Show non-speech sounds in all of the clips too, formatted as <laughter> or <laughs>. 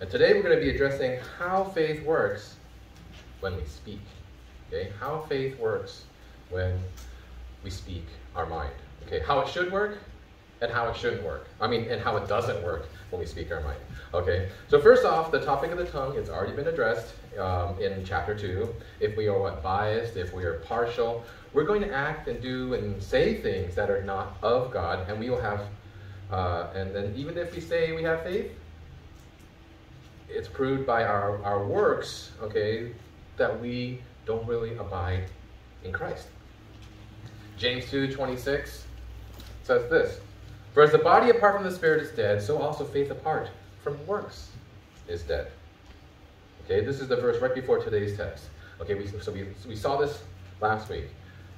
And today we're going to be addressing how faith works when we speak. Okay, how faith works when we speak our mind. Okay, how it should work and how it shouldn't work. I mean, and how it doesn't work when we speak our mind. Okay, so first off, the topic of the tongue has already been addressed um, in chapter 2. If we are what, biased, if we are partial, we're going to act and do and say things that are not of God, and we will have, uh, and then even if we say we have faith, it's proved by our, our works, okay, that we don't really abide in Christ. James 2 26 says this For as the body apart from the spirit is dead, so also faith apart from works is dead. Okay, this is the verse right before today's text. Okay, we, so we, we saw this last week.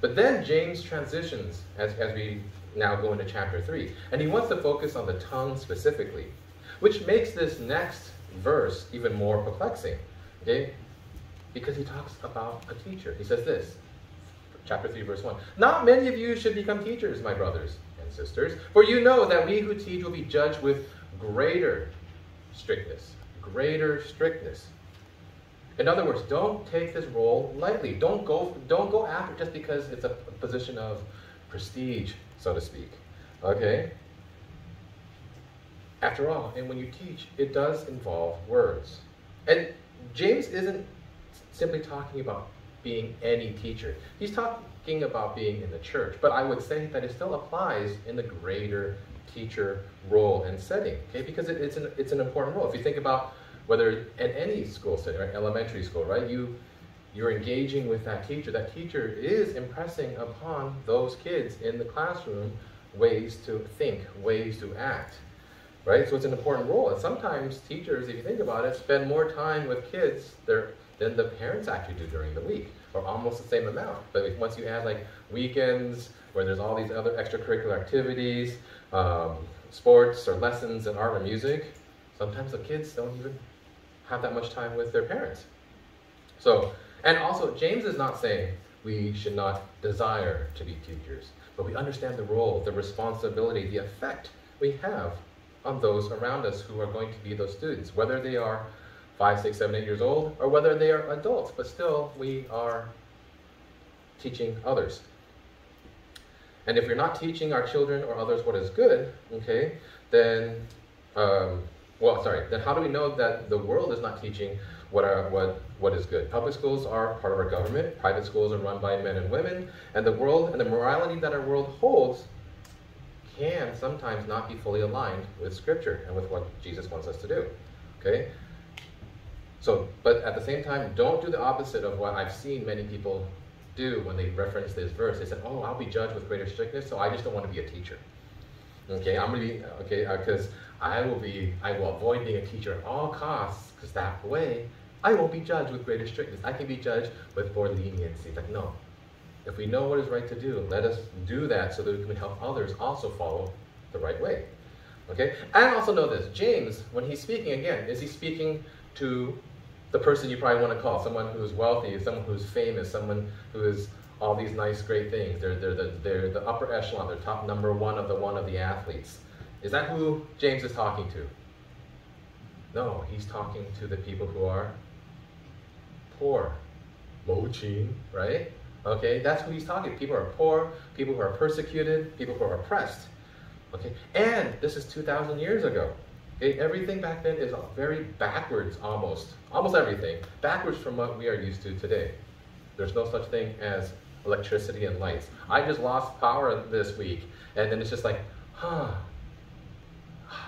But then James transitions as, as we now go into chapter 3. And he wants to focus on the tongue specifically, which makes this next verse even more perplexing. Okay? Because he talks about a teacher. He says this, chapter 3, verse 1. Not many of you should become teachers, my brothers and sisters, for you know that we who teach will be judged with greater strictness. Greater strictness. In other words, don't take this role lightly. Don't go, don't go after just because it's a position of prestige, so to speak. Okay? After all, and when you teach, it does involve words. And James isn't simply talking about being any teacher. He's talking about being in the church. But I would say that it still applies in the greater teacher role and setting, okay? Because it, it's, an, it's an important role. If you think about whether at any school setting, right, elementary school, right, you, you're engaging with that teacher. That teacher is impressing upon those kids in the classroom ways to think, ways to act right? So it's an important role. And sometimes teachers, if you think about it, spend more time with kids than the parents actually do during the week, or almost the same amount. But once you add like weekends, where there's all these other extracurricular activities, um, sports or lessons in art or music, sometimes the kids don't even have that much time with their parents. So, and also, James is not saying we should not desire to be teachers, but we understand the role, the responsibility, the effect we have on those around us who are going to be those students, whether they are five, six, seven, eight years old, or whether they are adults, but still we are teaching others. And if we're not teaching our children or others what is good, okay, then, um, well, sorry, then how do we know that the world is not teaching what, are, what, what is good? Public schools are part of our government, private schools are run by men and women, and the world and the morality that our world holds can sometimes not be fully aligned with Scripture and with what Jesus wants us to do. Okay? So, but at the same time, don't do the opposite of what I've seen many people do when they reference this verse. They said, "Oh, I'll be judged with greater strictness, so I just don't want to be a teacher." Okay, I'm gonna be okay because uh, I will be. I will avoid being a teacher at all costs because that way I won't be judged with greater strictness. I can be judged with more leniency. Like, no, if we know what is right to do, let us do that so that we can help others also follow the right way. Okay? And also know this James, when he's speaking again, is he speaking to the person you probably want to call? Someone who's wealthy, someone who's famous, someone who is all these nice, great things. They're, they're, the, they're the upper echelon, they're top number one of the one of the athletes. Is that who James is talking to? No, he's talking to the people who are poor. Mo right? Okay, that's who he's talking. People who are poor, people who are persecuted, people who are oppressed. Okay, and this is 2,000 years ago. Okay, everything back then is very backwards, almost, almost everything, backwards from what we are used to today. There's no such thing as electricity and lights. I just lost power this week, and then it's just like, huh.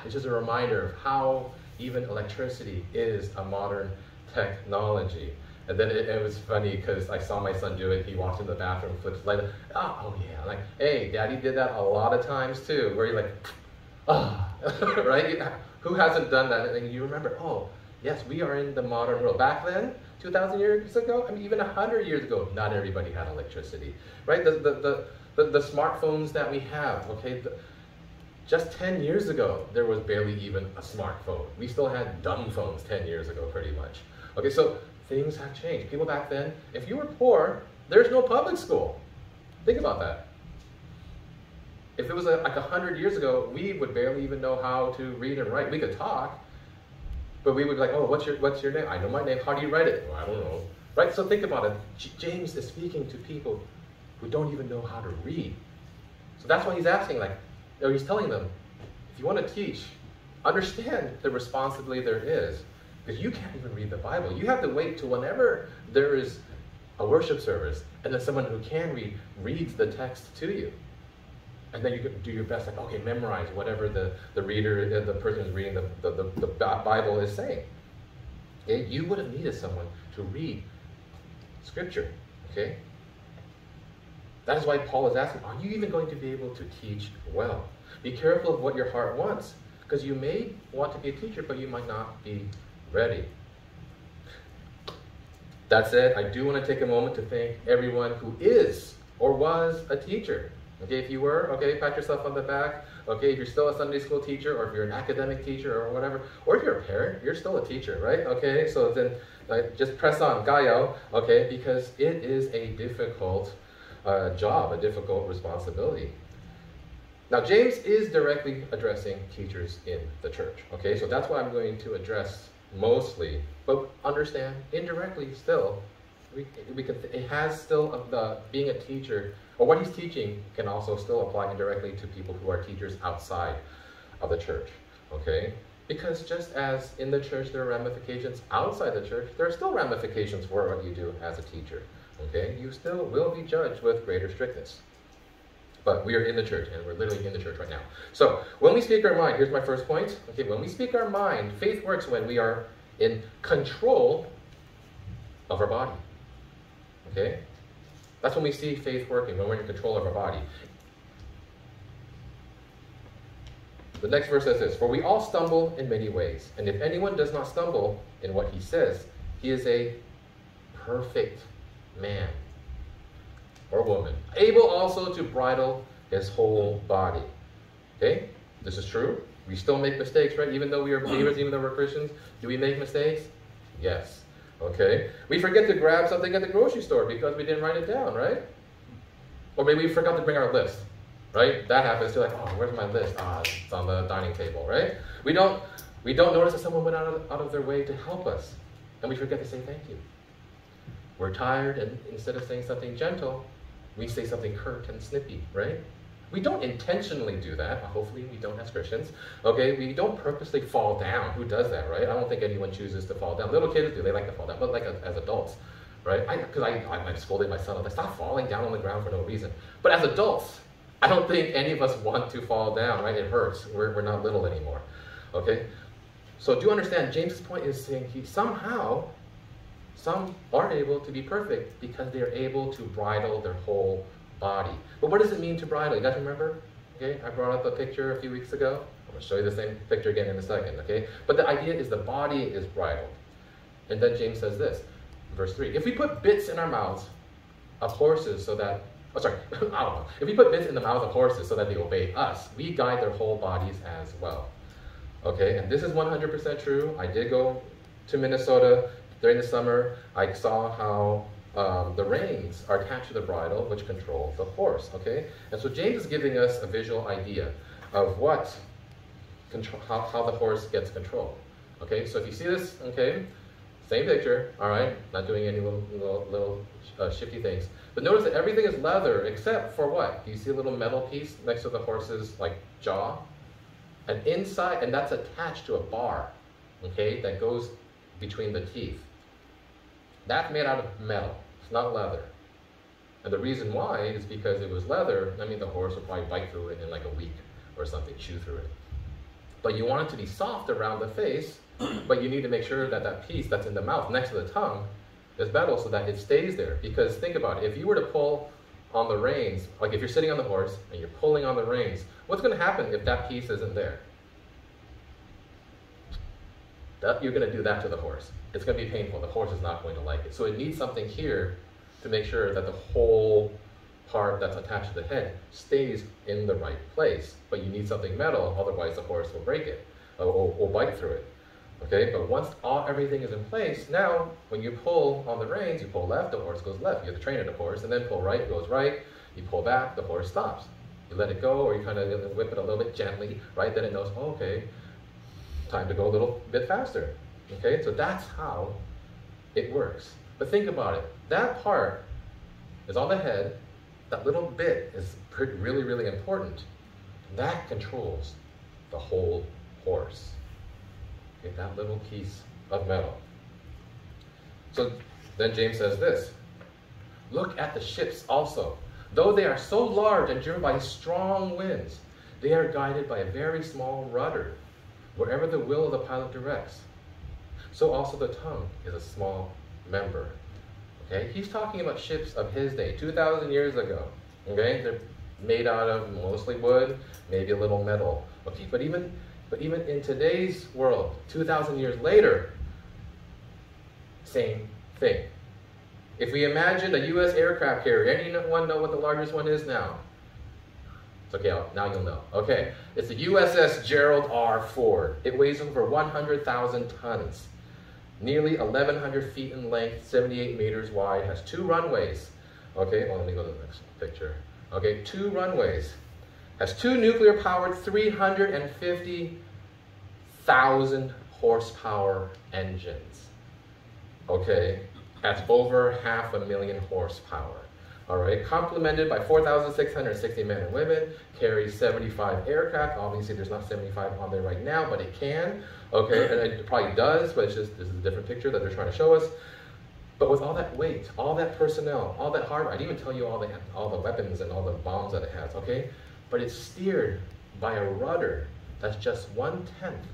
It's just a reminder of how even electricity is a modern technology. And then it, it was funny because I saw my son do it. He walked in the bathroom, flipped the light. Oh, oh yeah. Like, hey, daddy did that a lot of times too, where you're like, ah, oh. <laughs> right? Who hasn't done that? And you remember, oh, yes, we are in the modern world. Back then, 2,000 years ago, I mean, even 100 years ago, not everybody had electricity, right? The, the, the, the, the smartphones that we have, okay? The, just 10 years ago, there was barely even a smartphone. We still had dumb phones 10 years ago, pretty much. Okay, so things have changed. People back then, if you were poor, there's no public school. Think about that. If it was uh, a, like 100 years ago, we would barely even know how to read and write. We could talk, But we would be like, oh, what's your, what's your name? I know my name. How do you write it? Well, I don't know. Right? So think about it. James is speaking to people who don't even know how to read. So that's why he's asking, like, or he's telling them, if you want to teach, understand the responsibility there is. Because you can't even read the Bible. You have to wait till whenever there is a worship service and then someone who can read reads the text to you. And then you can do your best, like, okay, memorize whatever the, the reader, uh, the person who's reading the, the, the, the Bible is saying. Okay? You would have needed someone to read Scripture. Okay? That is why Paul is asking, are you even going to be able to teach well? Be careful of what your heart wants, because you may want to be a teacher, but you might not be ready. That said, I do want to take a moment to thank everyone who is or was a teacher. Okay, if you were, okay, pat yourself on the back. Okay, if you're still a Sunday school teacher, or if you're an academic teacher, or whatever, or if you're a parent, you're still a teacher, right? Okay, so then like, just press on, gayo, okay, because it is a difficult uh, job, a difficult responsibility. Now, James is directly addressing teachers in the church. Okay, so that's what I'm going to address mostly, but understand indirectly still. We, we can, it has still uh, the being a teacher or what he's teaching can also still apply indirectly to people who are teachers outside of the church. Okay, because just as in the church there are ramifications outside the church, there are still ramifications for what you do as a teacher. Okay, you still will be judged with greater strictness. But we are in the church, and we're literally in the church right now. So, when we speak our mind, here's my first point. Okay, when we speak our mind, faith works when we are in control of our body. Okay? That's when we see faith working, when we're in control of our body. The next verse says this For we all stumble in many ways, and if anyone does not stumble in what he says, he is a perfect man or woman, able also to bridle his whole body. Okay? This is true. We still make mistakes, right? Even though we are believers, even though we're Christians, do we make mistakes? Yes. Okay? We forget to grab something at the grocery store because we didn't write it down, right? Or maybe we forgot to bring our list, right? That happens too, like, oh, where's my list? Ah, it's on the dining table, right? We don't, we don't notice that someone went out of, out of their way to help us, and we forget to say thank you. We're tired, and instead of saying something gentle, we say something curt and snippy, right? We don't intentionally do that. Hopefully, we don't as Christians. Okay, we don't purposely fall down. Who does that, right? I don't think anyone chooses to fall down. Little kids do; they like to fall down, but like as adults, right? Because I, I, I, I scolded my son. I'm like, stop falling down on the ground for no reason. But as adults, I don't think any of us want to fall down, right? It hurts. We're, we're not little anymore. Okay, so do you understand. James's point is saying he somehow some aren't able to be perfect because they are able to bridle their whole body. But what does it mean to bridle? You guys remember? Okay, I brought up a picture a few weeks ago. I'm going to show you the same picture again in a second, okay? But the idea is the body is bridled. And then James says this, verse 3. If we put bits in our mouths of horses so that, oh, sorry, <laughs> I don't know. If we put bits in the mouths of horses so that they obey us, we guide their whole bodies as well. Okay, and this is 100% true. I did go to Minnesota during the summer, I saw how um, the reins are attached to the bridle, which control the horse. Okay, and so James is giving us a visual idea of what control, how, how the horse gets control. Okay, so if you see this, okay, same picture. All right, not doing any little little, little uh, shifty things. But notice that everything is leather except for what? Do you see a little metal piece next to the horse's like jaw? And inside, and that's attached to a bar, okay, that goes between the teeth. That's made out of metal. It's not leather. And the reason why is because it was leather, I mean, the horse would probably bite through it in like a week or something, chew through it. But you want it to be soft around the face, <clears throat> but you need to make sure that that piece that's in the mouth next to the tongue is metal so that it stays there. Because think about it, if you were to pull on the reins, like if you're sitting on the horse and you're pulling on the reins, what's going to happen if that piece isn't there? That, you're going to do that to the horse it's going to be painful. The horse is not going to like it. So it needs something here to make sure that the whole part that's attached to the head stays in the right place. But you need something metal, otherwise the horse will break it or, or, or bite through it. Okay, but once all everything is in place, now when you pull on the reins, you pull left, the horse goes left. You have to train it, of course, and then pull right, goes right. You pull back, the horse stops. You let it go, or you kind of whip it a little bit gently, right? Then it knows, oh, okay, time to go a little bit faster. Okay, so that's how it works. But think about it. That part is on the head. That little bit is really, really important. That controls the whole horse. Okay, that little piece of metal. So then James says this Look at the ships also. Though they are so large and driven by strong winds, they are guided by a very small rudder, wherever the will of the pilot directs. So also the tongue is a small member. Okay, he's talking about ships of his day, 2,000 years ago. Okay, they're made out of mostly wood, maybe a little metal. Okay, but even but even in today's world, 2,000 years later, same thing. If we imagine a U.S. aircraft carrier, anyone know what the largest one is now? It's okay, now you'll know. Okay, it's the USS Gerald R. Ford. It weighs over 100,000 tons, nearly 1,100 feet in length, 78 meters wide, has two runways. Okay, well, let me go to the next picture. Okay, two runways. Has two nuclear powered 350,000 horsepower engines. Okay, that's over half a million horsepower. All right, complemented by 4,660 men and women, carries 75 aircraft. Obviously, there's not 75 on there right now, but it can. Okay, and it probably does, but it's just this is a different picture that they're trying to show us. But with all that weight, all that personnel, all that hardware, I didn't even tell you all the all the weapons and all the bombs that it has. Okay, but it's steered by a rudder that's just one tenth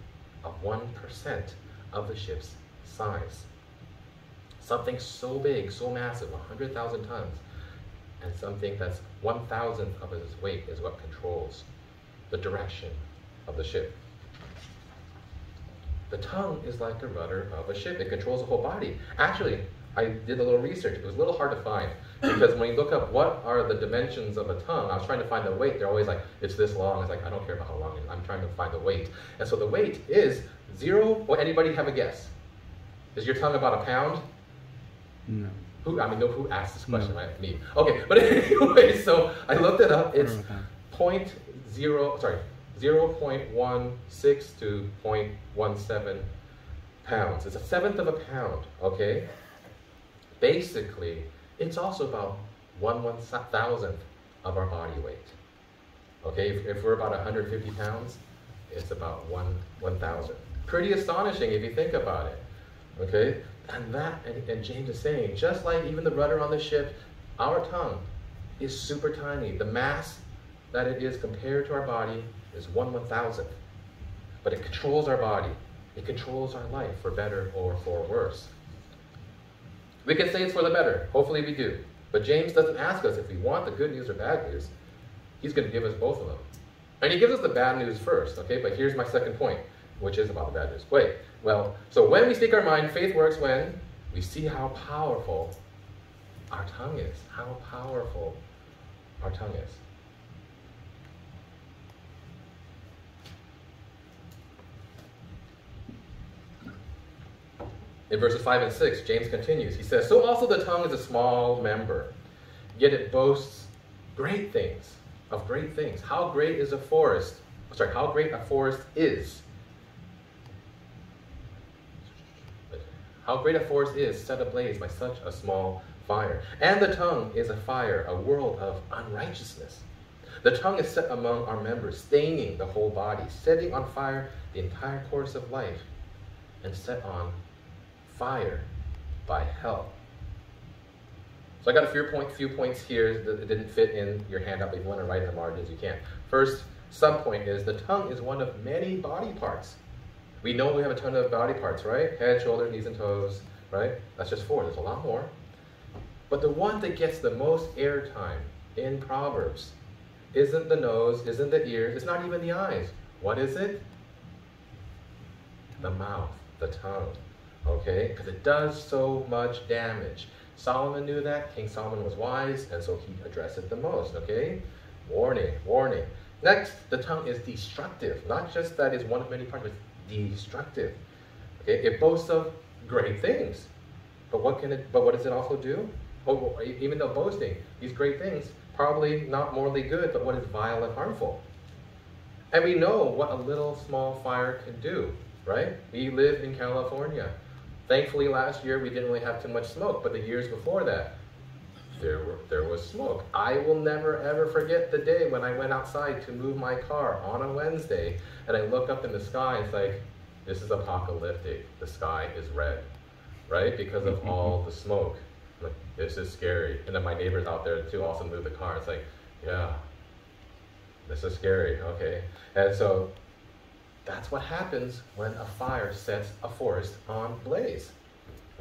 of one percent of the ship's size. Something so big, so massive, 100,000 tons, and something that's one thousandth of its weight is what controls the direction of the ship. The tongue is like the rudder of a ship. It controls the whole body. Actually, I did a little research. It was a little hard to find because when you look up what are the dimensions of a tongue, I was trying to find the weight. They're always like, it's this long. It's like, I don't care about how long it is. I'm trying to find the weight. And so the weight is zero. Will anybody have a guess? Is your tongue about a pound? No. Who, I mean, no, who asked this question, no. right? Me. Okay, but <laughs> anyway, so I looked it up. It's point zero, sorry, 0.16 to 0.17 pounds. It's a seventh of a pound, okay? Basically, it's also about one one thousandth of our body weight. Okay, if, if we're about 150 pounds, it's about one one thousand. Pretty astonishing if you think about it. Okay, and that, and, and James is saying, just like even the rudder on the ship, our tongue is super tiny. The mass that it is compared to our body is one one thousandth. But it controls our body. It controls our life for better or for worse. We can say it's for the better. Hopefully we do. But James doesn't ask us if we want the good news or bad news. He's going to give us both of them. And he gives us the bad news first, okay? But here's my second point, which is about the bad news. Wait, well, so when we speak our mind, faith works when we see how powerful our tongue is. How powerful our tongue is. In verses 5 and 6, James continues. He says, So also the tongue is a small member, yet it boasts great things, of great things. How great is a forest? Sorry, how great a forest is How great a force is set ablaze by such a small fire. And the tongue is a fire, a world of unrighteousness. The tongue is set among our members, staining the whole body, setting on fire the entire course of life, and set on fire by hell. So I got a few, point, few points here that didn't fit in your handout, but if you want to write in the margins, you can. First sub point is the tongue is one of many body parts we know we have a ton of body parts, right? Head, shoulders, knees, and toes, right? That's just four. There's a lot more. But the one that gets the most airtime in Proverbs isn't the nose, isn't the ears, it's not even the eyes. What is it? The mouth, the tongue. Okay? Because it does so much damage. Solomon knew that. King Solomon was wise, and so he addressed it the most. Okay? Warning, warning. Next, the tongue is destructive. Not just that it's one of many parts, destructive. Okay? It boasts of great things. But what can it but what does it also do? Oh, even though boasting these great things, probably not morally good, but what is vile and harmful. And we know what a little small fire can do. right? We live in California. Thankfully, last year we didn't really have too much smoke, but the years before that, there, there was smoke. I will never ever forget the day when I went outside to move my car on a Wednesday and I look up in the sky, it's like, this is apocalyptic. The sky is red, right? Because of all the smoke. Like, this is scary. And then my neighbors out there too also move the car. It's like, yeah, this is scary, okay? And so that's what happens when a fire sets a forest on blaze.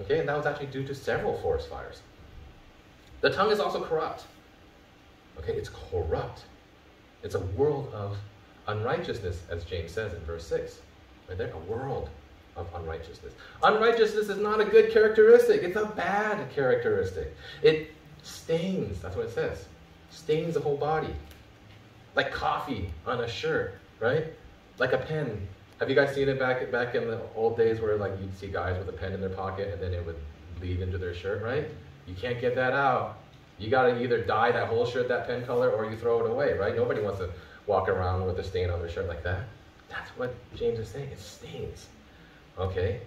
Okay, and that was actually due to several forest fires. The tongue is also corrupt. Okay, it's corrupt. It's a world of unrighteousness, as James says in verse 6. Right there, a world of unrighteousness. Unrighteousness is not a good characteristic, it's a bad characteristic. It stains, that's what it says, stains the whole body. Like coffee on a shirt, right? Like a pen. Have you guys seen it back back in the old days where like you'd see guys with a pen in their pocket and then it would bleed into their shirt, right? You can't get that out. You gotta either dye that whole shirt that pen color or you throw it away, right? Nobody wants to walk around with a stain on their shirt like that. That's what James is saying. It stains. Okay?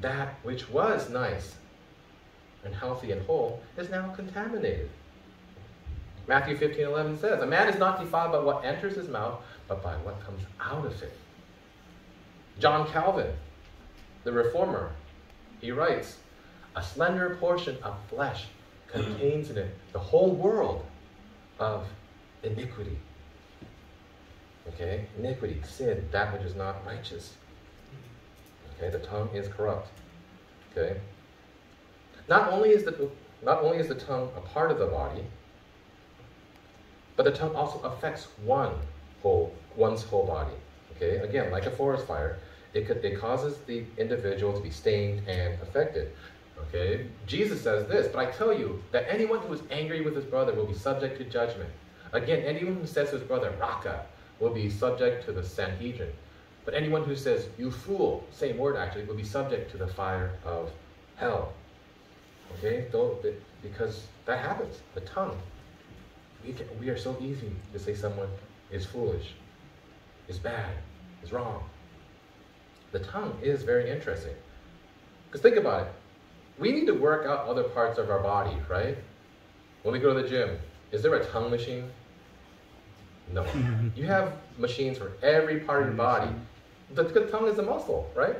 That which was nice and healthy and whole is now contaminated. Matthew 15 11 says, A man is not defiled by what enters his mouth, but by what comes out of it. John Calvin, the reformer, he writes, A slender portion of flesh contains in it the whole world of iniquity. Okay? Iniquity, sin, that which is not righteous. Okay, the tongue is corrupt. Okay? Not only is the not only is the tongue a part of the body, but the tongue also affects one whole one's whole body. Okay? Again, like a forest fire, it, could, it causes the individual to be stained and affected. Okay? Jesus says this, but I tell you that anyone who is angry with his brother will be subject to judgment. Again, anyone who says to his brother, Raca, will be subject to the Sanhedrin. But anyone who says, you fool, same word actually, will be subject to the fire of hell. Okay? Don't, because that happens. The tongue. We, can, we are so easy to say someone is foolish, is bad, is wrong. The tongue is very interesting. Because think about it. We need to work out other parts of our body, right? When we go to the gym, is there a tongue machine? No. <laughs> you have machines for every part of your body. The, the tongue is a muscle, right?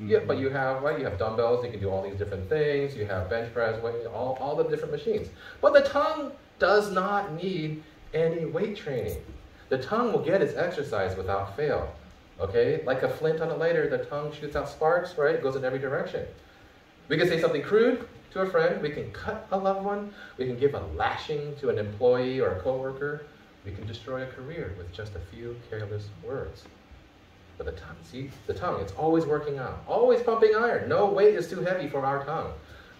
Yeah, but you have right. You have dumbbells. You can do all these different things. You have bench press, weight, all all the different machines. But the tongue does not need any weight training. The tongue will get its exercise without fail. Okay, like a flint on a lighter, the tongue shoots out sparks. Right, it goes in every direction. We can say something crude to a friend. We can cut a loved one. We can give a lashing to an employee or a coworker. We can destroy a career with just a few careless words. But the tongue, see, the tongue, it's always working out, always pumping iron. No weight is too heavy for our tongue.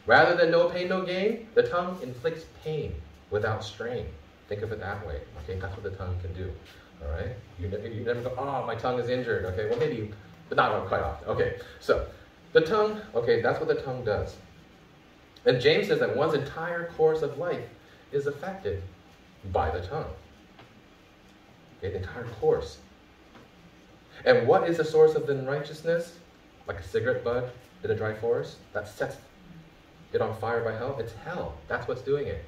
Rather than no pain, no gain, the tongue inflicts pain without strain. Think of it that way. Okay, that's what the tongue can do. All right, you, you never go, oh, my tongue is injured. Okay, well maybe, but not quite often. Okay, so the tongue. Okay, that's what the tongue does. And James says that one's entire course of life is affected by the tongue the entire course. And what is the source of the unrighteousness? Like a cigarette butt in a dry forest that sets it on fire by hell? It's hell. That's what's doing it.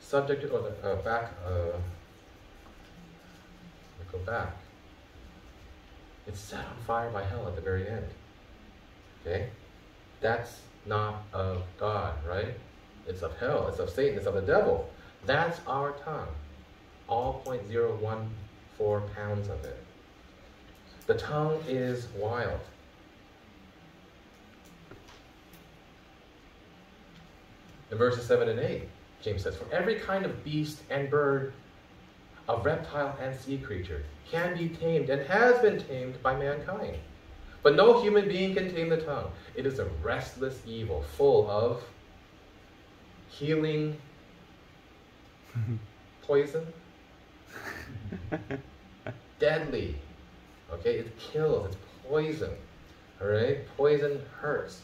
Subject to, or the, uh, back, uh, go back. It's set on fire by hell at the very end. Okay? That's not of God, right? It's of hell, it's of Satan, it's of the devil. That's our tongue. All 0.014 pounds of it. The tongue is wild. In verses 7 and 8, James says, For every kind of beast and bird, of reptile and sea creature can be tamed and has been tamed by mankind. But no human being can tame the tongue. It is a restless evil, full of healing <laughs> poison, deadly. Okay, it kills, it's poison. Alright? Poison hurts.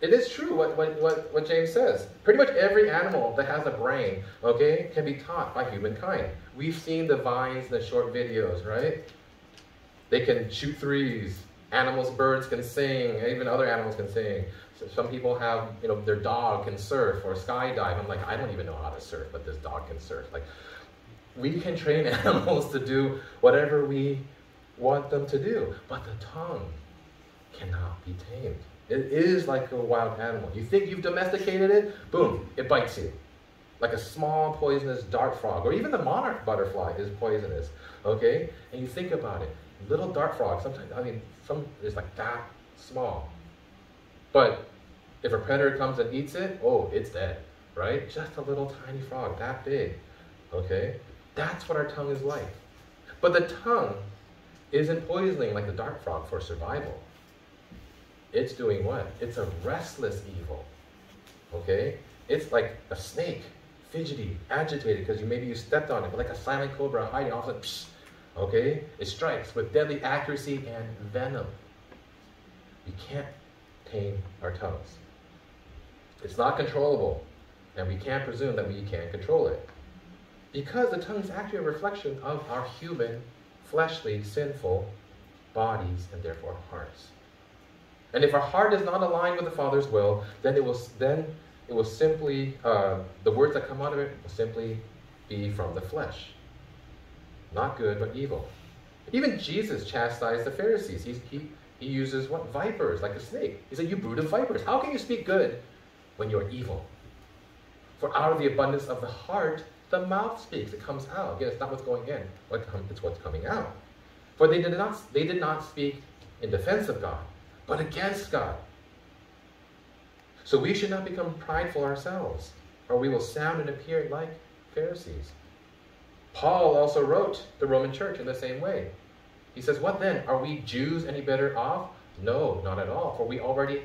It is true what, what, what, what James says. Pretty much every animal that has a brain, okay, can be taught by humankind. We've seen the vines, the short videos, right? They can shoot threes. Animals, birds can sing. Even other animals can sing. So some people have, you know, their dog can surf or skydive. I'm like, I don't even know how to surf, but this dog can surf. Like, we can train <laughs> animals to do whatever we want them to do, but the tongue cannot be tamed. It is like a wild animal. You think you've domesticated it, boom, it bites you. Like a small poisonous dart frog, or even the monarch butterfly is poisonous. Okay? And you think about it. Little dart frogs, sometimes, I mean, some is like that small. But if a predator comes and eats it, oh, it's dead, right? Just a little tiny frog, that big. Okay? That's what our tongue is like. But the tongue isn't poisoning like the dart frog for survival. It's doing what? It's a restless evil. Okay? It's like a snake, fidgety, agitated because you maybe you stepped on it, but like a silent cobra hiding, all of a sudden, psh, okay? It strikes with deadly accuracy and venom. We can't tame our tongues. It's not controllable, and we can't presume that we can control it. Because the tongue is actually a reflection of our human, fleshly, sinful bodies and therefore hearts. And if our heart is not aligned with the Father's will, then it will then it will simply uh, the words that come out of it will simply be from the flesh, not good but evil. Even Jesus chastised the Pharisees. He, he, he uses what vipers like a snake. He said, "You brood of vipers! How can you speak good when you are evil? For out of the abundance of the heart the mouth speaks. It comes out. Again, it's not what's going in; it's what's coming out. For they did not they did not speak in defense of God, but against God. So we should not become prideful ourselves, or we will sound and appear like Pharisees. Paul also wrote the Roman church in the same way. He says, What then? Are we Jews any better off? No, not at all. For we already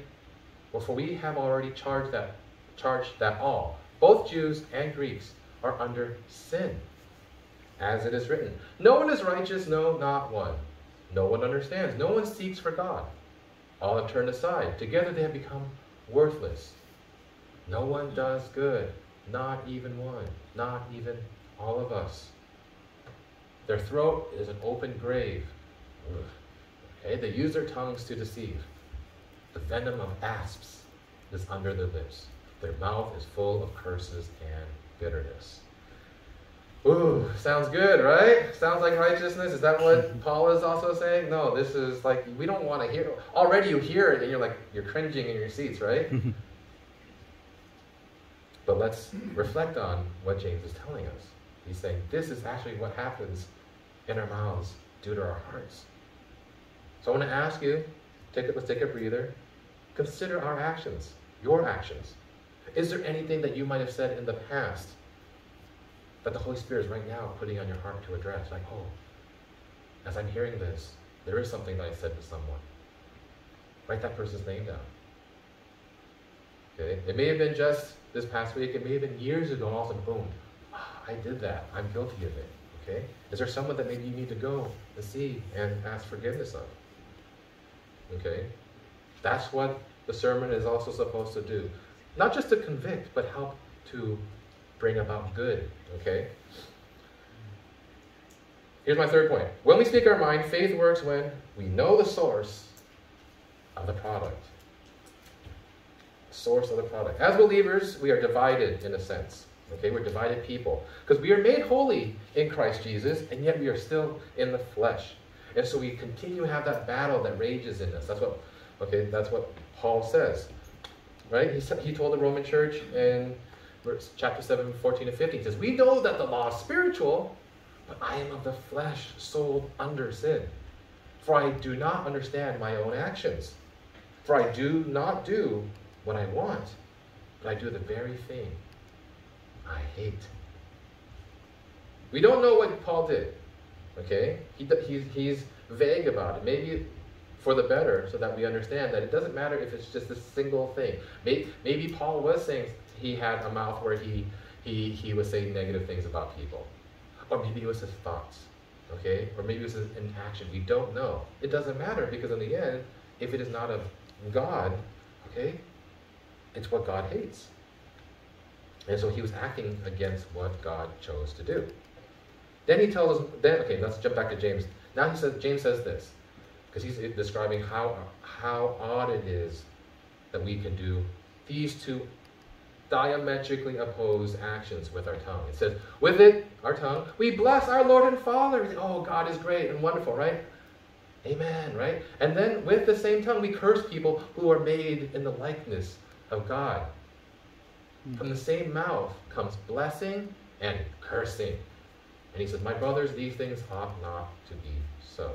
well, for we have already charged that charged that all, both Jews and Greeks, are under sin. As it is written, No one is righteous, no, not one. No one understands. No one seeks for God. All have turned aside. Together they have become worthless. No one does good, not even one, not even all of us. Their throat is an open grave. Okay, they use their tongues to deceive. The venom of asps is under their lips. Their mouth is full of curses and bitterness. Ooh, sounds good, right? Sounds like righteousness. Is that what <laughs> Paul is also saying? No, this is like, we don't want to hear. Already you hear it and you're like, you're cringing in your seats, right? <laughs> but let's reflect on what James is telling us. He's saying this is actually what happens in our mouths due to our hearts. So I want to ask you, take a, let's take a breather. Consider our actions, your actions. Is there anything that you might have said in the past that the Holy Spirit is right now putting on your heart to address. Like, oh, as I'm hearing this, there is something that I said to someone. Write that person's name down. Okay? It may have been just this past week, it may have been years ago, and all of a sudden, boom, oh, I did that. I'm guilty of it. Okay? Is there someone that maybe you need to go and see and ask forgiveness of? Okay? That's what the sermon is also supposed to do. Not just to convict, but help to bring about good. Okay? Here's my third point. When we speak our mind, faith works when we know the source of the product. Source of the product. As believers, we are divided in a sense. Okay, we're divided people. Because we are made holy in Christ Jesus, and yet we are still in the flesh. And so we continue to have that battle that rages in us. That's what okay, that's what Paul says. Right? He, said, he told the Roman church in verse, chapter 7, 14 and 15 He says, We know that the law is spiritual, but I am of the flesh, sold under sin. For I do not understand my own actions. For I do not do what I want, but I do the very thing I hate. We don't know what Paul did. Okay? He, he's, he's vague about it. Maybe for the better so that we understand that it doesn't matter if it's just a single thing. Maybe, maybe Paul was saying he had a mouth where he, he, he was saying negative things about people. Or maybe it was his thoughts, okay? Or maybe it was his inaction. We don't know. It doesn't matter because in the end, if it is not of God, okay, it's what God hates. And so he was acting against what God chose to do. Then he tells us, then, okay, let's jump back to James. Now he says, James says this. because he's describing how, how odd it is that we can do these two diametrically opposed actions with our tongue. It says, with it, our tongue, we bless our Lord and Father. Oh, God is great and wonderful, right? Amen, right? And then with the same tongue, we curse people who are made in the likeness of God. From the same mouth comes blessing and cursing. And he says, My brothers, these things ought not to be so.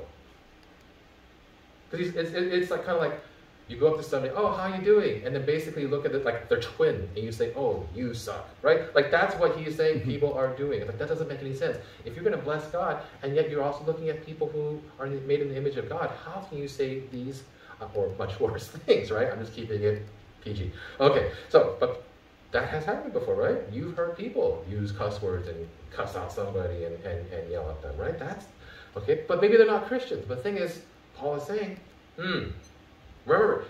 Because it's, it's like kind of like you go up to somebody, oh, how you doing? And then basically look at it like they're twin, and you say, oh, you suck, right? Like that's what he's saying mm-hmm. people are doing. Like that doesn't make any sense. If you're going to bless God, and yet you're also looking at people who are made in the image of God, how can you say these uh, or much worse <laughs> things, right? I'm just keeping it PG. Okay, so but that has happened before, right? You've heard people use cuss words and cuss out somebody and, and, and yell at them, right? That's okay, but maybe they're not Christians. But the thing is, Paul is saying, hmm, remember,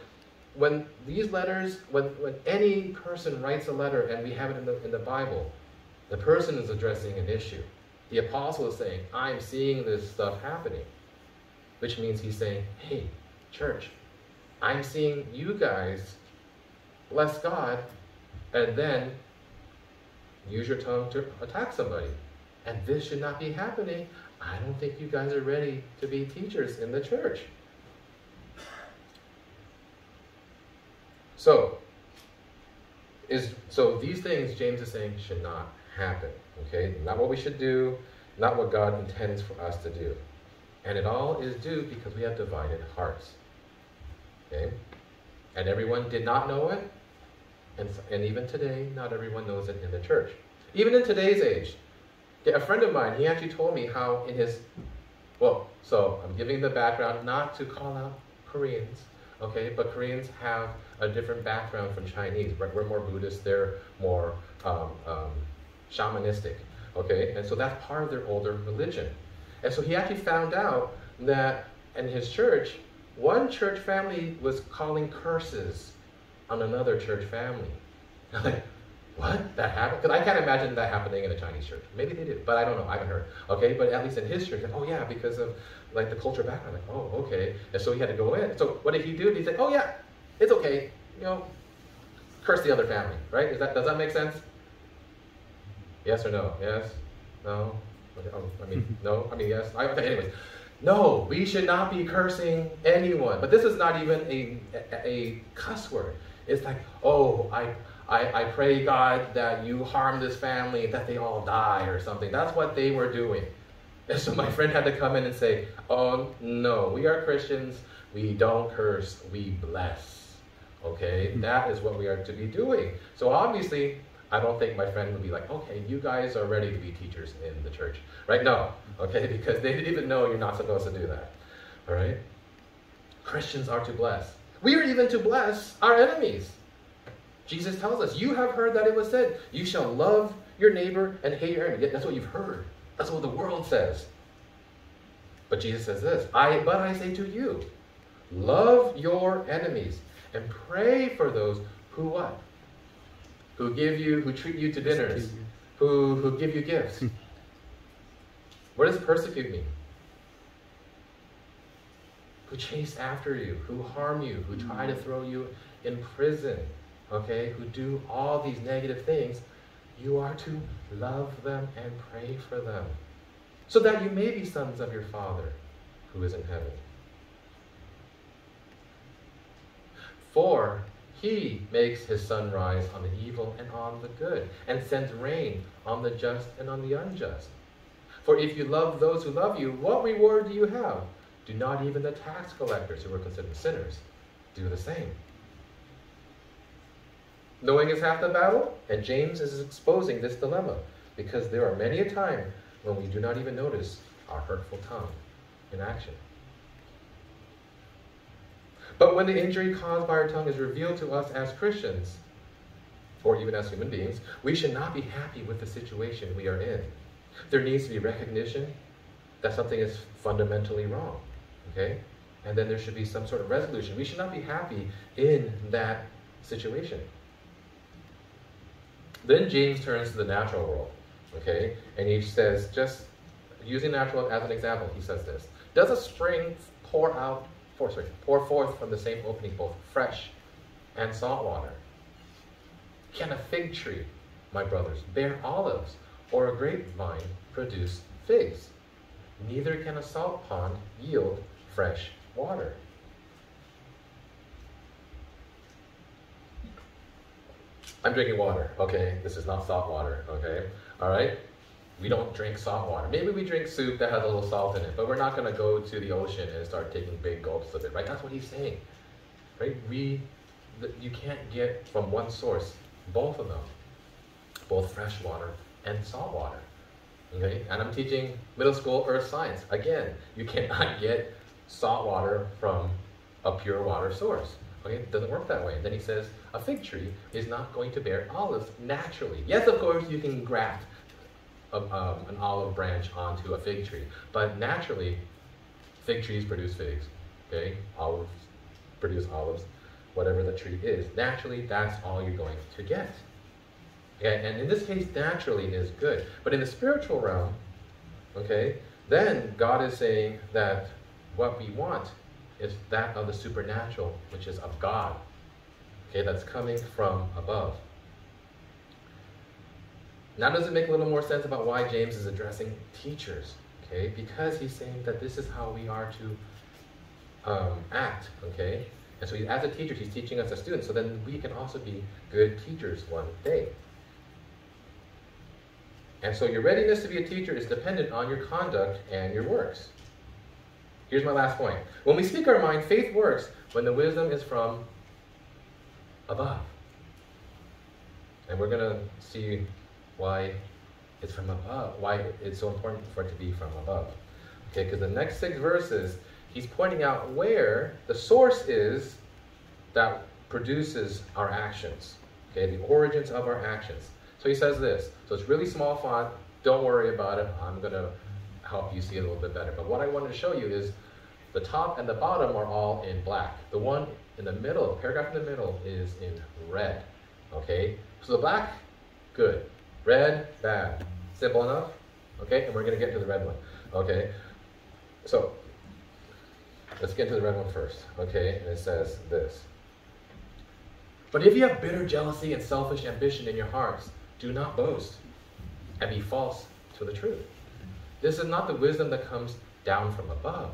when these letters, when, when any person writes a letter and we have it in the, in the Bible, the person is addressing an issue. The apostle is saying, I'm seeing this stuff happening. Which means he's saying, hey, church, I'm seeing you guys bless God and then use your tongue to attack somebody. And this should not be happening. I don't think you guys are ready to be teachers in the church. So, is so these things James is saying should not happen. Okay, not what we should do, not what God intends for us to do, and it all is due because we have divided hearts. Okay, and everyone did not know it, and, and even today, not everyone knows it in the church. Even in today's age, a friend of mine, he actually told me how in his, well, so I'm giving the background not to call out Koreans, okay, but Koreans have a different background from Chinese. Right? We're more Buddhist, they're more um, um, shamanistic, okay, and so that's part of their older religion. And so he actually found out that in his church, one church family was calling curses on another church family. I'm like, <laughs> what? That happened? Because I can't imagine that happening in a Chinese church. Maybe they did, but I don't know. I haven't heard. Okay, but at least in his church, like, oh yeah, because of like the culture background. Like, oh, okay. And so he had to go in. So what did he do? He said, oh yeah, it's okay. You know, curse the other family, right? Is that does that make sense? Yes or no? Yes? No? Oh, I mean, <laughs> no? I mean, yes? I, okay, anyways. No, we should not be cursing anyone. But this is not even a, a, a cuss word. It's like, oh, I, I, I pray, God, that you harm this family, that they all die or something. That's what they were doing. And so my friend had to come in and say, oh, no, we are Christians. We don't curse, we bless. Okay? Mm-hmm. That is what we are to be doing. So obviously, I don't think my friend would be like, okay, you guys are ready to be teachers in the church. Right? No. Okay? <laughs> Because they didn't even know you're not supposed to do that. All right? Christians are to bless. We are even to bless our enemies. Jesus tells us, You have heard that it was said, You shall love your neighbor and hate your enemy. That's what you've heard. That's what the world says. But Jesus says this I but I say to you, love your enemies and pray for those who what? Who give you, who treat you to dinners, who, who give you gifts. <laughs> what does persecute mean? Who chase after you, who harm you, who try to mm-hmm. throw you in prison, okay, who do all these negative things, you are to love them and pray for them, so that you may be sons of your Father who is in heaven. For he makes his sun rise on the evil and on the good, and sends rain on the just and on the unjust. For if you love those who love you, what reward do you have? Do not even the tax collectors who were considered sinners do the same. Knowing is half the battle, and James is exposing this dilemma because there are many a time when we do not even notice our hurtful tongue in action. But when the injury caused by our tongue is revealed to us as Christians, or even as human beings, we should not be happy with the situation we are in. There needs to be recognition that something is fundamentally wrong. Okay? And then there should be some sort of resolution. We should not be happy in that situation. Then James turns to the natural world. Okay? And he says, just using natural as an example, he says this Does a spring pour out pour, sorry, pour forth from the same opening both fresh and salt water. Can a fig tree, my brothers, bear olives, or a grapevine produce figs? Neither can a salt pond yield fresh water. I'm drinking water, okay? This is not salt water, okay? All right? We don't drink salt water. Maybe we drink soup that has a little salt in it, but we're not to go to the ocean and start taking big gulps of it, right? That's what he's saying, right? We, you can't get from one source both of them, both fresh water and salt water. Okay, and I'm teaching middle school earth science. Again, you cannot get salt water from a pure water source. Okay, it doesn't work that way. Then he says, a fig tree is not going to bear olives naturally. Yes, of course, you can graft a, um, an olive branch onto a fig tree, but naturally, fig trees produce figs. Okay, olives produce olives, whatever the tree is. Naturally, that's all you're going to get. Okay, and in this case, naturally is good. But in the spiritual realm, okay, then God is saying that what we want is that of the supernatural, which is of God. Okay, that's coming from above. Now does it make a little more sense about why James is addressing teachers? Okay, because he's saying that this is how we are to um, act, okay? And so he, as a teacher, he's teaching us as students, so then we can also be good teachers one day. And so your readiness to be a teacher is dependent on your conduct and your works. Here's my last point. When we speak our mind, faith works when the wisdom is from above. And we're going to see why it's from above, why it's so important for it to be from above. Okay, because the next six verses, he's pointing out where the source is that produces our actions. Okay, the origins of our actions. So he says this. So it's really small font. Don't worry about it. I'm going to help you see it a little bit better. But what I wanted to show you is the top and the bottom are all in black. The one in the middle, the paragraph in the middle is in red. Okay? So the black, good. Red, bad. Simple enough? Okay? And we're going to get to the red one. Okay? So, let's get to the red one first. Okay? And it says this. But if you have bitter jealousy and selfish ambition in your hearts, do not boast and be false to the truth. This is not the wisdom that comes down from above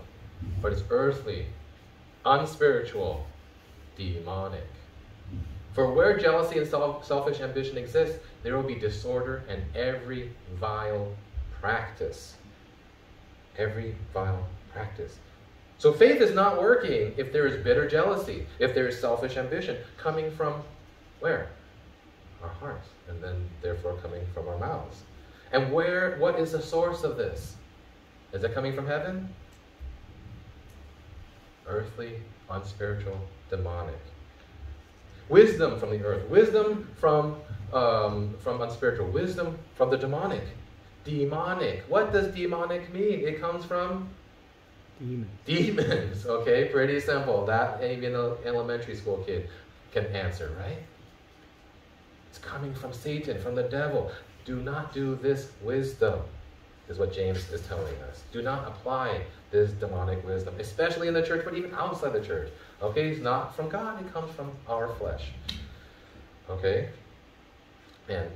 but it's earthly, unspiritual, demonic. For where jealousy and self- selfish ambition exist, there will be disorder and every vile practice. Every vile practice. So faith is not working if there is bitter jealousy, if there is selfish ambition coming from where? Our hearts, and then therefore coming from our mouths. And where what is the source of this? Is it coming from heaven? earthly, unspiritual, demonic. Wisdom from the earth, wisdom from, um, from unspiritual, wisdom from the demonic. Demonic. What does demonic mean? It comes from demons. Demons. <laughs> Okay, pretty simple. That even an elementary school kid can answer, right? It's coming from Satan, from the devil. Do not do this wisdom, is what James is telling us. Do not apply this demonic wisdom, especially in the church, but even outside the church. Okay, it's not from God, it comes from our flesh. Okay? And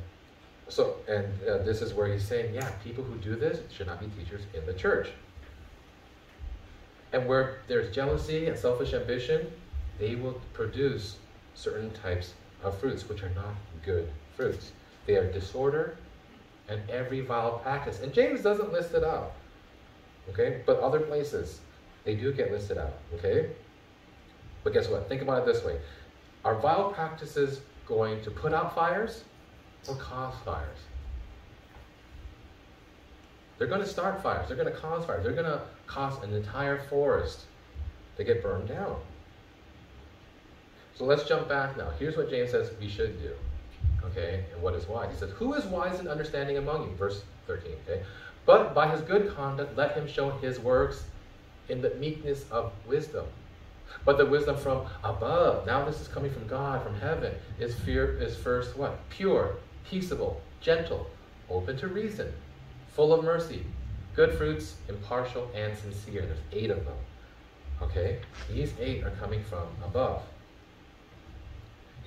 so, and uh, this is where he's saying, yeah, people who do this should not be teachers in the church. And where there's jealousy and selfish ambition, they will produce certain types of fruits, which are not good fruits. They are disorder and every vile practice. And James doesn't list it out. Okay? But other places, they do get listed out. Okay? But guess what? Think about it this way. Are vile practices going to put out fires or cause fires? They're going to start fires. They're going to cause fires. They're going to cause an entire forest to get burned down. So let's jump back now. Here's what James says we should do. Okay, and what is wise? He says, Who is wise and understanding among you? Verse 13. Okay, but by his good conduct, let him show his works in the meekness of wisdom. But the wisdom from above, now this is coming from God, from heaven, is fear is first what? Pure, peaceable, gentle, open to reason, full of mercy, good fruits, impartial and sincere. There's eight of them. Okay? These eight are coming from above.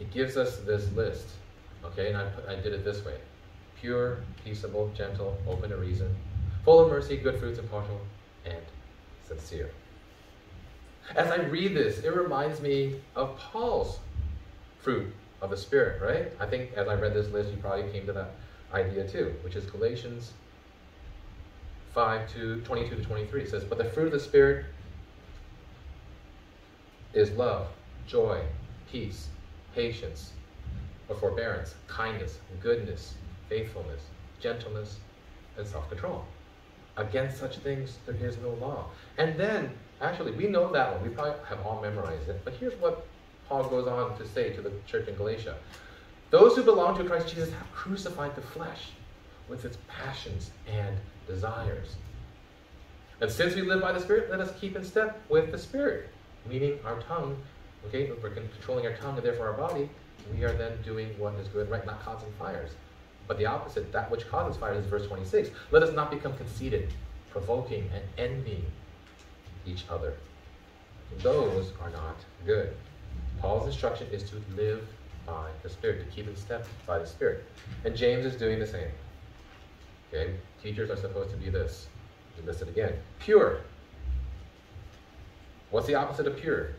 It gives us this list. Okay, and I, I did it this way pure, peaceable, gentle, open to reason, full of mercy, good fruits, impartial, and sincere. As I read this, it reminds me of Paul's fruit of the Spirit, right? I think as I read this list, you probably came to that idea too, which is Galatians 5 to 22 to 23. It says, But the fruit of the Spirit is love, joy, peace, patience, or forbearance, kindness, goodness, faithfulness, gentleness, and self control. Against such things there is no law. And then, actually, we know that one. We probably have all memorized it. But here's what Paul goes on to say to the church in Galatia Those who belong to Christ Jesus have crucified the flesh with its passions and desires. And since we live by the Spirit, let us keep in step with the Spirit, meaning our tongue. Okay, we're controlling our tongue and therefore our body. We are then doing what is good, right? Not causing fires. But the opposite, that which causes fires, is verse 26. Let us not become conceited, provoking, and envying each other. Those are not good. Paul's instruction is to live by the Spirit, to keep in step by the Spirit. And James is doing the same. Okay? Teachers are supposed to be this. We list it again. Pure. What's the opposite of pure?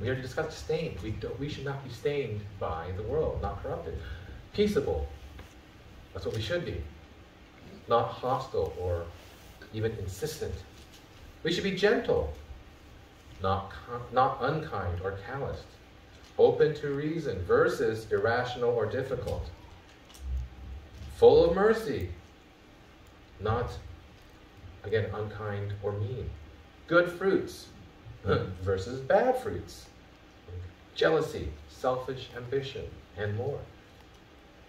We already discussed stained. We, we should not be stained by the world, not corrupted. Peaceable. That's what we should be. Not hostile or even insistent. We should be gentle, not, not unkind or calloused, open to reason versus irrational or difficult, full of mercy, not, again, unkind or mean, good fruits versus bad fruits, jealousy, selfish ambition, and more,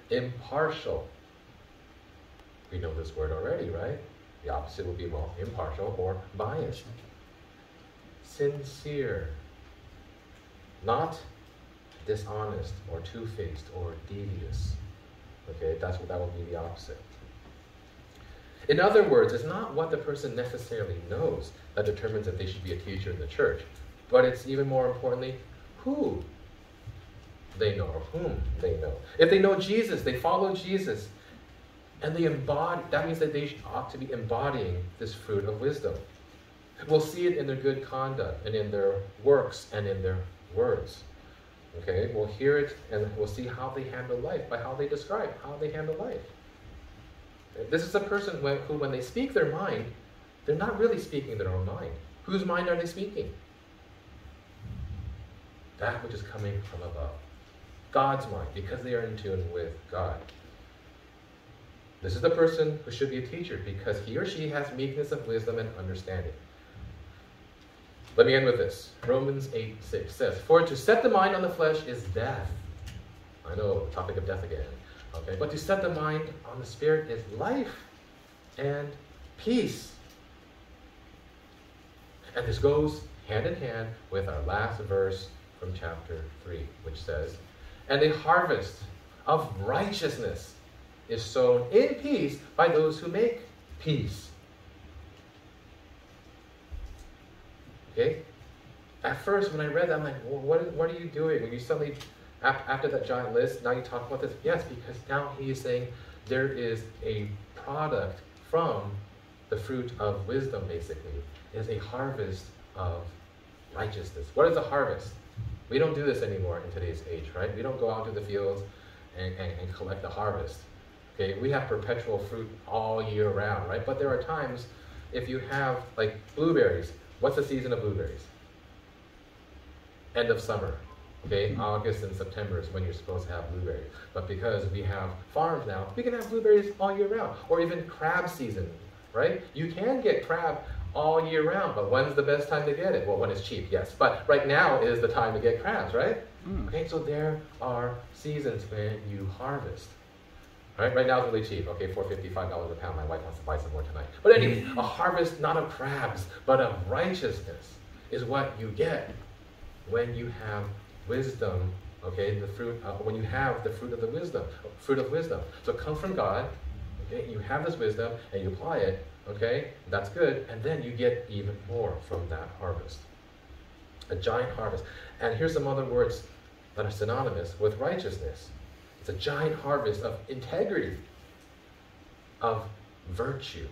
impartial. We know this word already, right? The opposite would be well, impartial or biased sincere, not dishonest or two-faced or devious. Okay, that's what that would be the opposite. In other words, it's not what the person necessarily knows that determines if they should be a teacher in the church, but it's even more importantly who they know or whom they know. If they know Jesus, they follow Jesus, and they embody, that means that they ought to be embodying this fruit of wisdom. We'll see it in their good conduct and in their works and in their words. Okay, we'll hear it and we'll see how they handle life by how they describe how they handle life. This is a person who, when they speak their mind, they're not really speaking their own mind. Whose mind are they speaking? That which is coming from above. God's mind, because they are in tune with God. This is the person who should be a teacher because he or she has meekness of wisdom and understanding. Let me end with this. Romans 8 6 says, For to set the mind on the flesh is death. I know, topic of death again. Okay, but to set the mind on the spirit is life and peace. And this goes hand in hand with our last verse from chapter 3, which says, And a harvest of righteousness is sown in peace by those who make peace. Okay? At first, when I read that, I'm like, well, what, what are you doing? When you suddenly, after that giant list, now you talk about this. Yes, because now he is saying there is a product from the fruit of wisdom, basically. It is a harvest of righteousness. What is a harvest? We don't do this anymore in today's age, right? We don't go out to the fields and, and, and collect the harvest. Okay, we have perpetual fruit all year round, right? But there are times if you have like blueberries, What's the season of blueberries? End of summer. Okay. August and September is when you're supposed to have blueberries. But because we have farms now, we can have blueberries all year round. Or even crab season, right? You can get crab all year round, but when's the best time to get it? Well, when it's cheap, yes. But right now is the time to get crabs, right? Mm. Okay, so there are seasons when you harvest. Right, right now it's really cheap. Okay, four fifty, five dollars a pound. My wife wants to buy some more tonight. But anyway, a harvest not of crabs, but of righteousness is what you get when you have wisdom. Okay, the fruit uh, when you have the fruit of the wisdom, fruit of wisdom. So come from God. Okay, you have this wisdom and you apply it. Okay, that's good, and then you get even more from that harvest. A giant harvest. And here's some other words that are synonymous with righteousness. It's a giant harvest of integrity, of virtue.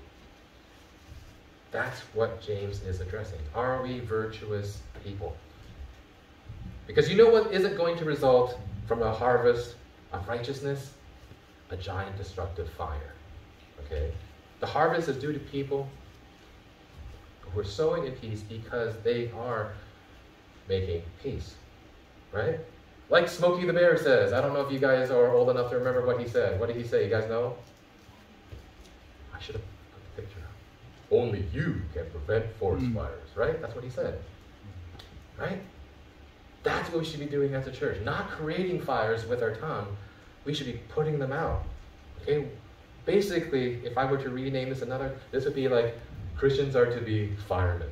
That's what James is addressing. Are we virtuous people? Because you know what isn't going to result from a harvest of righteousness? A giant destructive fire. Okay? The harvest is due to people who are sowing in peace because they are making peace. Right? Like Smokey the Bear says. I don't know if you guys are old enough to remember what he said. What did he say? You guys know? I should have put the picture up. Only you can prevent forest mm. fires, right? That's what he said. Right? That's what we should be doing as a church. Not creating fires with our tongue. We should be putting them out. Okay? Basically, if I were to rename this another, this would be like Christians are to be firemen.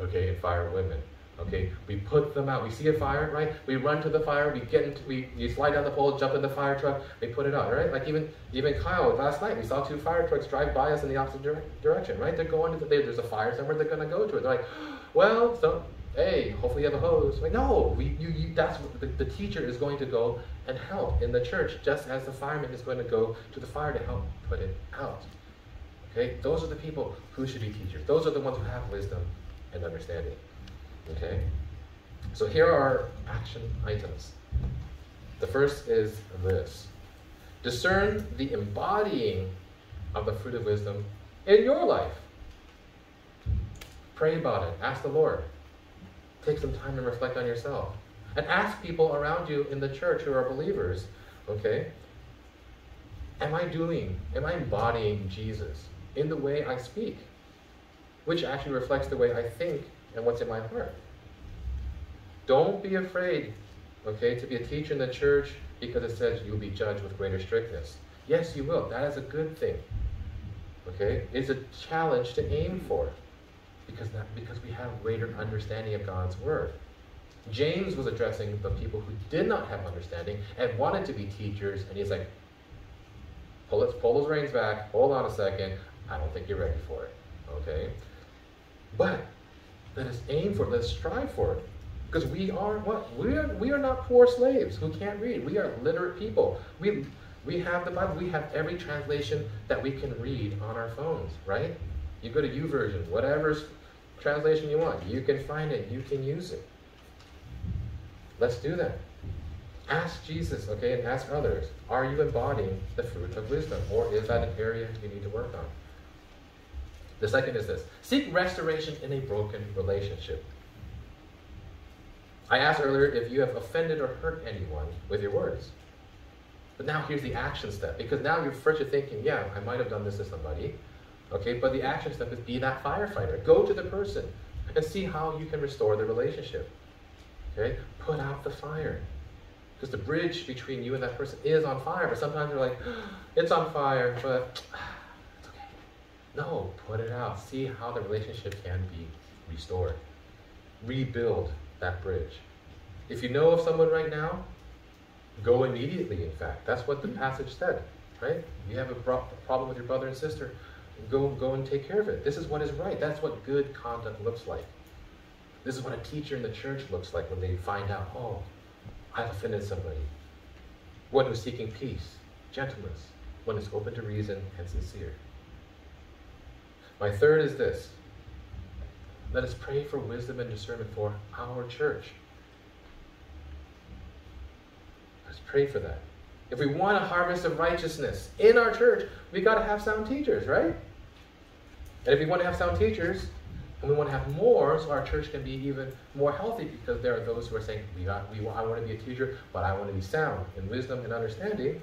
Okay, and firewomen. Okay, we put them out. We see a fire, right? We run to the fire. We get into, we you slide down the pole, jump in the fire truck. We put it out, right? Like even even Kyle last night, we saw two fire trucks drive by us in the opposite dire direction, right? They're going to the, there's a fire somewhere. They're going to go to it. They're like, <gasps> well, so hey, hopefully you have a hose. Like no, we you, you that's the, the teacher is going to go and help in the church, just as the fireman is going to go to the fire to help put it out. Okay, those are the people who should be teachers. Those are the ones who have wisdom and understanding. Okay? So here are action items. The first is this discern the embodying of the fruit of wisdom in your life. Pray about it. Ask the Lord. Take some time and reflect on yourself. And ask people around you in the church who are believers, okay? Am I doing, am I embodying Jesus in the way I speak? Which actually reflects the way I think and what's in my heart. Don't be afraid, okay, to be a teacher in the church because it says you'll be judged with greater strictness. Yes, you will. That is a good thing. Okay? It's a challenge to aim for because, that, because we have greater understanding of God's word. James was addressing the people who did not have understanding and wanted to be teachers, and he's like, pull, it, pull those reins back, hold on a second, I don't think you're ready for it. Okay? But let us aim for it. Let us strive for it. Because we are what? We are, we are not poor slaves who can't read. We are literate people. We, we have the Bible. We have every translation that we can read on our phones, right? You go to YouVersion, whatever translation you want. You can find it. You can use it. Let's do that. Ask Jesus, okay, and ask others, are you embodying the fruit of wisdom? Or is that an area you need to work on? The second is this seek restoration in a broken relationship. I asked earlier if you have offended or hurt anyone with your words. But now here's the action step because now you're first you're thinking, yeah, I might have done this to somebody. Okay, but the action step is be that firefighter. Go to the person and see how you can restore the relationship. Okay, put out the fire. Because the bridge between you and that person is on fire, but sometimes you're like, <gasps> it's on fire, but <sighs> it's okay. no, put it out. See how the relationship can be restored. Rebuild that bridge. If you know of someone right now, go immediately, in fact. That's what the passage said, right? You have a problem with your brother and sister, go, go and take care of it. This is what is right. That's what good conduct looks like. This is what a teacher in the church looks like when they find out, oh, I've offended somebody. One who's seeking peace, gentleness, one who's open to reason and sincere. My third is this. Let us pray for wisdom and discernment for our church. Let's pray for that. If we want a harvest of righteousness in our church, we got to have sound teachers, right? And if we want to have sound teachers, and we want to have more, so our church can be even more healthy, because there are those who are saying, "We got, we, I want to be a teacher, but I want to be sound in wisdom and understanding."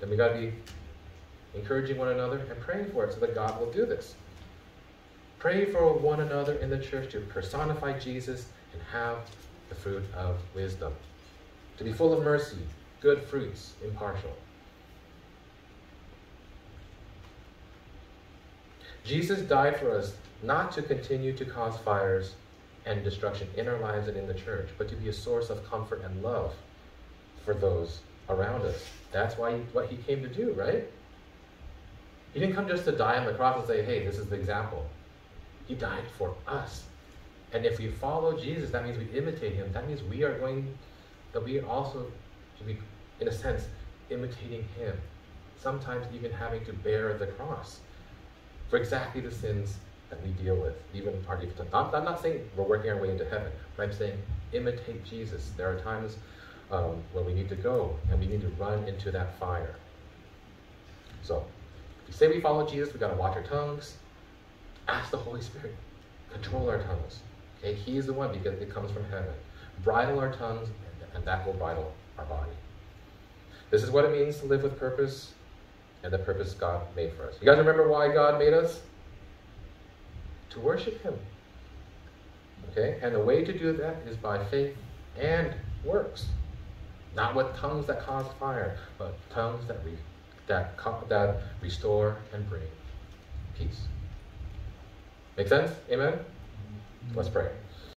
Then we got to be encouraging one another and praying for it so that God will do this. Pray for one another in the church to personify Jesus and have the fruit of wisdom. To be full of mercy, good fruits, impartial. Jesus died for us not to continue to cause fires and destruction in our lives and in the church, but to be a source of comfort and love for those around us. That's why what he came to do, right? He didn't come just to die on the cross and say, hey, this is the example. He died for us. And if we follow Jesus, that means we imitate him. That means we are going, that we also should be, in a sense, imitating him. Sometimes even having to bear the cross for exactly the sins that we deal with, even our I'm, I'm not saying we're working our way into heaven, but I'm saying imitate Jesus. There are times um, when we need to go and we need to run into that fire. So, if we say we follow Jesus, we've got to watch our tongues. Ask the Holy Spirit. Control our tongues. Okay, He's the one because it comes from heaven. Bridle our tongues, and that will bridle our body. This is what it means to live with purpose and the purpose God made for us. You guys remember why God made us? To worship Him. Okay? And the way to do that is by faith and works. Not with tongues that cause fire, but tongues that, re- that, that restore and bring peace. Make sense? Amen? Let's pray.